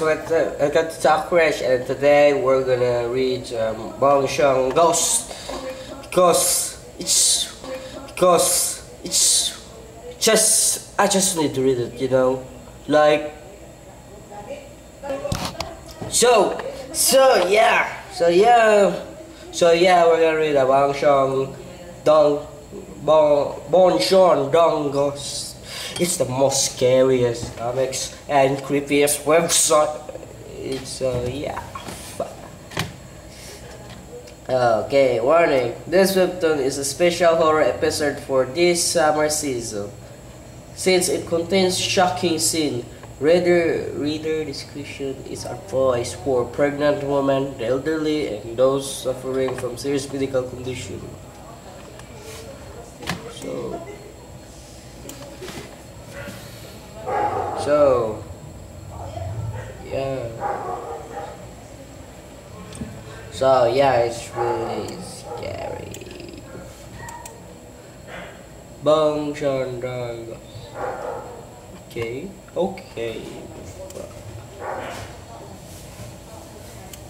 welcome to Talk Fresh and today we're gonna read um, Bong Shang Ghost. Because it's because it's just I just need to read it you know? Like so so yeah so yeah so yeah we're gonna read a Bong Shang Dong Bon Bon Shang Dong Ghost it's the most scariest and creepiest website. It's uh yeah. Okay, warning. This webtoon is a special horror episode for this summer season. Since it contains shocking scene, reader reader discretion is advised for pregnant women, the elderly, and those suffering from serious medical condition. So So, yeah. So, yeah, it's really scary. Bong Shandang. Okay, okay.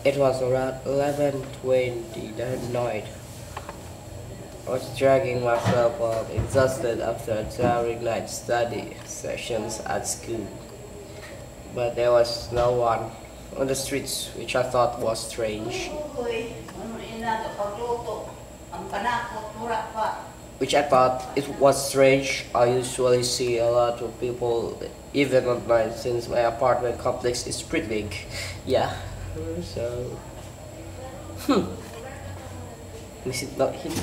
It was around 11.20 that night. Was dragging myself up, exhausted after a tiring night study sessions at school. But there was no one on the streets, which I thought was strange. Which I thought it was strange. I usually see a lot of people even at night since my apartment complex is pretty big. Yeah, so... Hmm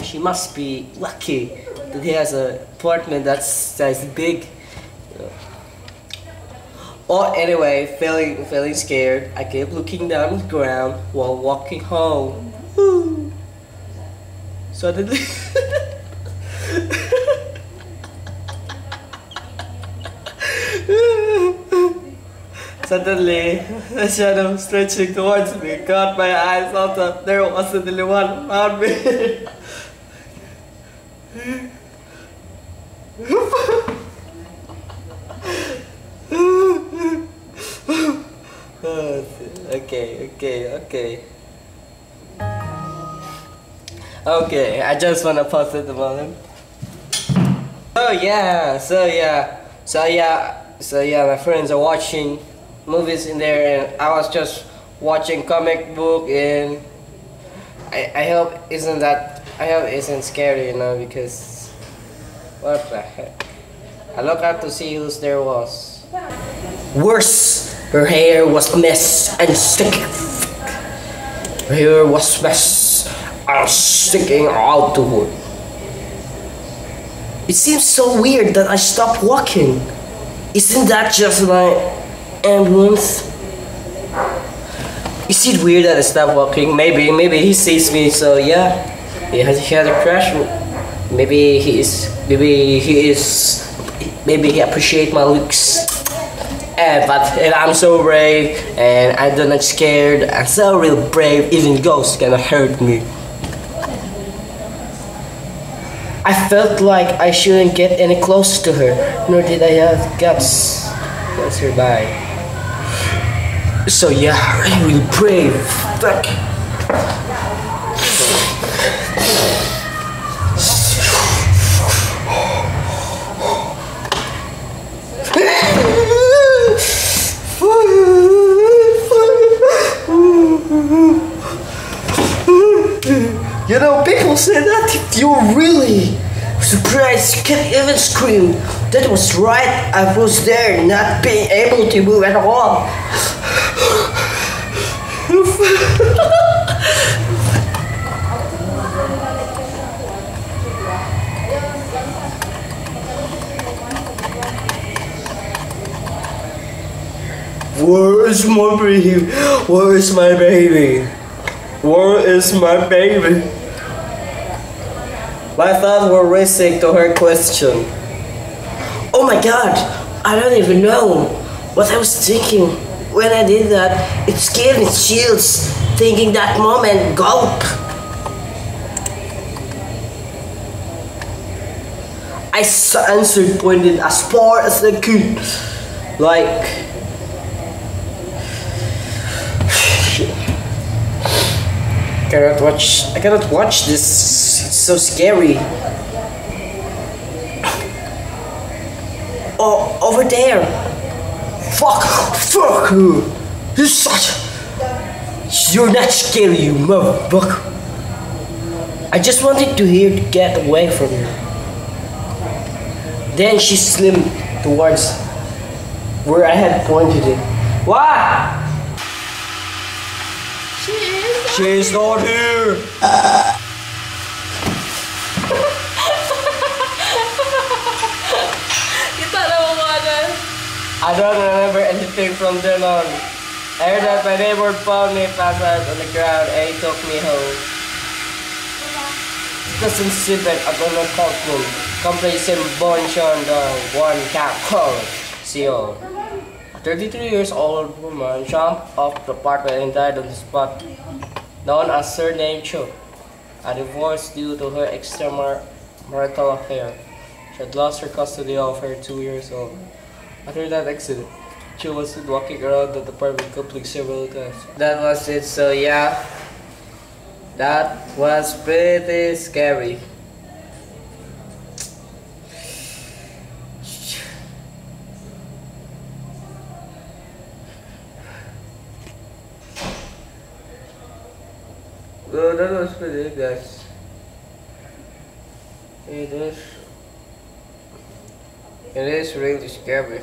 she must be lucky that he has an apartment that's that's big. Or anyway, feeling feeling scared, I kept looking down the ground while walking home. Suddenly. Suddenly, a shadow stretching towards me caught my eyes although there was only one around me. okay, okay, okay. Okay, I just wanna pause it a moment. Oh yeah, so yeah, so yeah, so yeah, my friends are watching movies in there and I was just watching comic book and I, I hope isn't that I hope isn't scary you know because what the heck. I look up to see who's there was. Worse her hair was mess and sticky her hair was mess and sticking out to her it seems so weird that I stopped walking. Isn't that just like ambulance. Is it weird that I stopped walking? Maybe, maybe he sees me, so yeah. He has, he a crush. Maybe he is, maybe he is, maybe he appreciate my looks. And, but and I'm so brave and I'm not scared. I'm so real brave. Even ghosts cannot hurt me. I felt like I shouldn't get any closer to her, nor did I have guts. Let's her by. So yeah, I will brave. Fuck. You know, people say that if you're really surprised, you can't even scream. That was right, I was there, not being able to move at all. Where is my baby? Where is my baby? Where is my baby? My thoughts were racing to her question oh my god, I don't even know what I was thinking when I did that. It scared me chills thinking that moment gulp. I answered pointed as far as I could. Like. I cannot watch. I cannot watch this. It's so scary. Oh, over there. Fuck. Fuck you. You such. You're not scary, you motherfucker. I just wanted to hear to get away from you. Then she slimmed towards where I had pointed it. What? She is. She's not here. Kita I don't remember anything from then on. I heard that my neighbor found me passed out on the ground and he took me home. 2007 ako ng Falkland. Complacent Bonchon the one called CEO. A 33 years old woman jumped off the parkway and died on the spot, known as surname Cho. A divorce due to her extramarital affair. She had lost her custody of her two years old. After that accident, she was walking around the apartment complex several times. That was it, so yeah. That was pretty scary. Well, that was pretty, guys. It is. It is really scary.